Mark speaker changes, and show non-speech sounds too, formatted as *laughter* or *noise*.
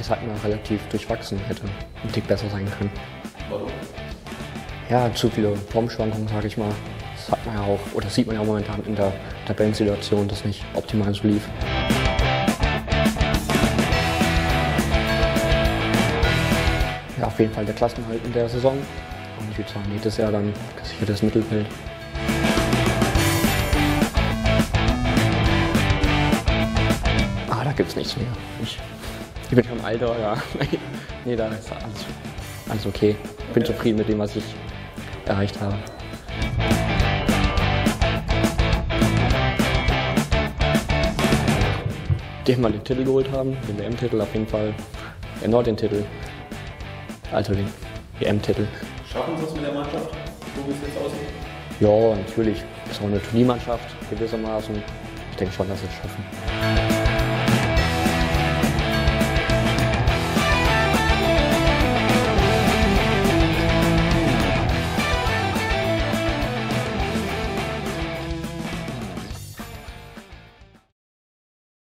Speaker 1: Es hat mir relativ durchwachsen, hätte ein Tick besser sein können.
Speaker 2: Warum?
Speaker 1: Ja, zu viele Formschwankungen, sage ich mal. Das hat man ja auch, oder sieht man ja momentan in der Tabellensituation, dass nicht optimal so lief. Ja, auf jeden Fall der Klassenhalt in der Saison. Und ich würde sagen, nächstes Jahr dann gesichertes Mittelfeld. Ah, da gibt's nichts mehr. Ich, ich bin schon im Alter, ja. *laughs* nee, da ist alles, alles okay. Ich bin zufrieden mit dem, was ich erreicht habe. Die mal den Titel geholt haben, den WM-Titel auf jeden Fall. Nur den Titel. Also den WM-Titel.
Speaker 2: Schaffen Sie es mit der Mannschaft, so wie es jetzt aussieht?
Speaker 1: Ja, natürlich. Das ist auch eine Turniermannschaft gewissermaßen. Ich denke schon, dass sie es schaffen.